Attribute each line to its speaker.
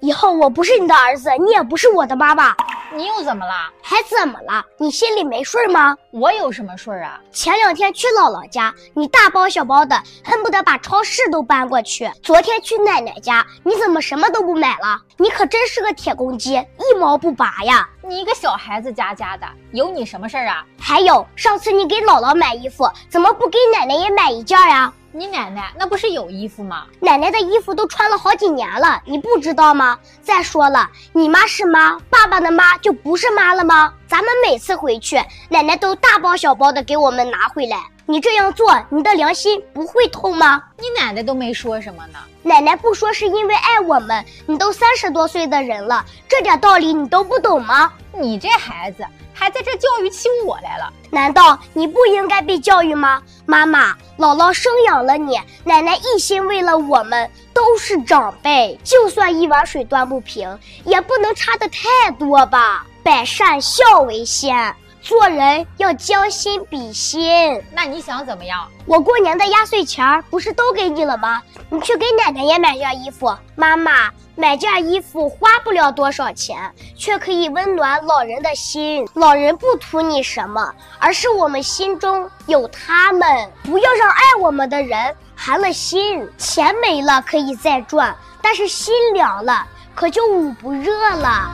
Speaker 1: 以后我不是你的儿子，你也不是我的妈妈。
Speaker 2: 你又怎么了？
Speaker 1: 还怎么了？你心里没数吗？
Speaker 2: 我有什么数啊？
Speaker 1: 前两天去姥姥家，你大包小包的，恨不得把超市都搬过去。昨天去奶奶家，你怎么什么都不买了？你可真是个铁公鸡，一毛不拔呀！
Speaker 2: 你一个小孩子家家的，有你什么事儿啊？
Speaker 1: 还有上次你给姥姥买衣服，怎么不给奶奶也买一件呀？
Speaker 2: 你奶奶那不是有衣服吗？
Speaker 1: 奶奶的衣服都穿了好几年了，你不知道吗？再说了，你妈是妈，爸爸的妈就不是妈了吗？咱们每次回去，奶奶都大包小包的给我们拿回来。你这样做，你的良心不会痛吗？
Speaker 2: 你奶奶都没说什么呢。
Speaker 1: 奶奶不说是因为爱我们。你都三十多岁的人了，这点道理你都不懂吗？
Speaker 2: 你这孩子。还在这教育起我来了？
Speaker 1: 难道你不应该被教育吗？妈妈，姥姥生养了你，奶奶一心为了我们，都是长辈。就算一碗水端不平，也不能差的太多吧？百善孝为先。做人要将心比心，
Speaker 2: 那你想怎么样？
Speaker 1: 我过年的压岁钱不是都给你了吗？你去给奶奶也买件衣服。妈妈，买件衣服花不了多少钱，却可以温暖老人的心。老人不图你什么，而是我们心中有他们。不要让爱我们的人寒了心。钱没了可以再赚，但是心凉了，可就捂不热了。